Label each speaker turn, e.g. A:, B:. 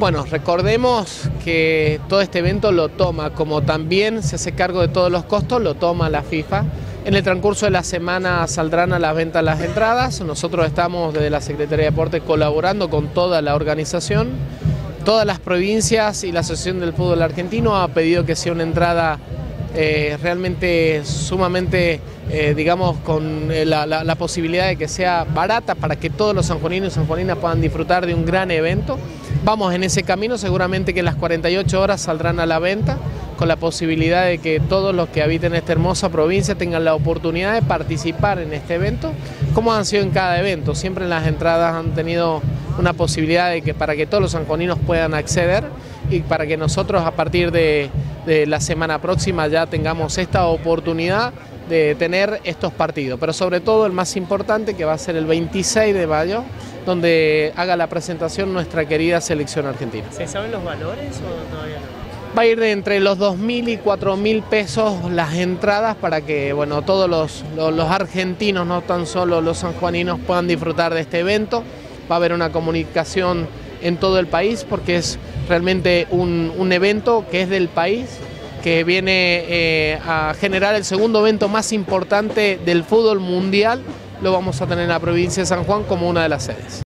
A: Bueno, recordemos que todo este evento lo toma, como también se hace cargo de todos los costos, lo toma la FIFA. En el transcurso de la semana saldrán a la venta las entradas. Nosotros estamos desde la Secretaría de Deportes colaborando con toda la organización. Todas las provincias y la Asociación del Fútbol Argentino ha pedido que sea una entrada eh, realmente sumamente, eh, digamos, con eh, la, posibilidad de que sea barata para que todos los sanjuaninos y sanjuaninas puedan disfrutar de un gran evento. Vamos en ese camino, seguramente que en las 48 horas saldrán a la venta con la posibilidad de que todos los que habiten esta hermosa provincia tengan la oportunidad de participar en este evento, como han sido en cada evento. Siempre en las entradas han tenido una posibilidad de que para que todos los sanjuaninos puedan acceder y para que nosotros a partir de, de la semana próxima ya tengamos esta oportunidad de tener estos partidos, pero sobre todo el más importante que va a ser el 26 de mayo, donde haga la presentación nuestra querida selección argentina.
B: ¿Se saben los valores o todavía no?
A: Va a ir de entre los 2.000 y 4.000 pesos las entradas para que bueno, todos los, los, argentinos, no tan solo los sanjuaninos, puedan disfrutar de este evento. Va a haber una comunicación en todo el país porque es realmente un, evento que es del país, que viene eh, a generar el segundo evento más importante del fútbol mundial, lo vamos a tener en la provincia de San Juan como una de las sedes.